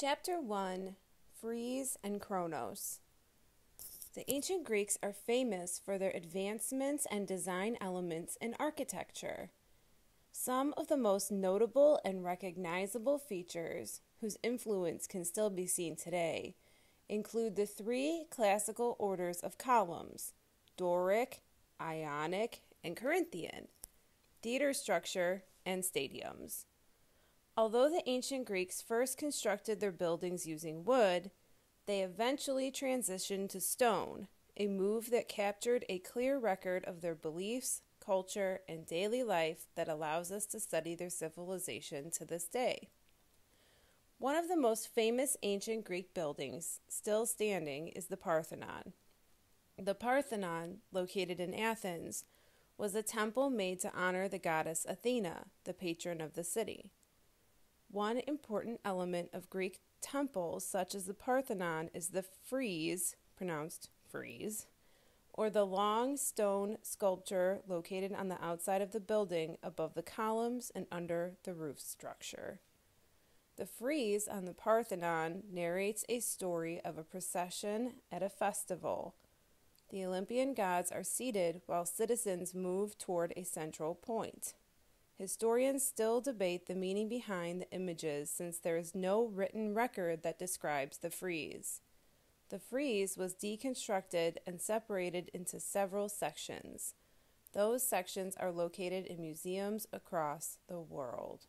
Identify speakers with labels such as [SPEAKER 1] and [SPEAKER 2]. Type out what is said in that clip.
[SPEAKER 1] Chapter 1 Frieze and Kronos. The ancient Greeks are famous for their advancements and design elements in architecture. Some of the most notable and recognizable features, whose influence can still be seen today, include the three classical orders of columns Doric, Ionic, and Corinthian, theater structure, and stadiums. Although the ancient Greeks first constructed their buildings using wood, they eventually transitioned to stone, a move that captured a clear record of their beliefs, culture, and daily life that allows us to study their civilization to this day. One of the most famous ancient Greek buildings still standing is the Parthenon. The Parthenon, located in Athens, was a temple made to honor the goddess Athena, the patron of the city. One important element of Greek temples, such as the Parthenon, is the frieze, pronounced frieze, or the long stone sculpture located on the outside of the building above the columns and under the roof structure. The frieze on the Parthenon narrates a story of a procession at a festival. The Olympian gods are seated while citizens move toward a central point. Historians still debate the meaning behind the images since there is no written record that describes the frieze. The frieze was deconstructed and separated into several sections. Those sections are located in museums across the world.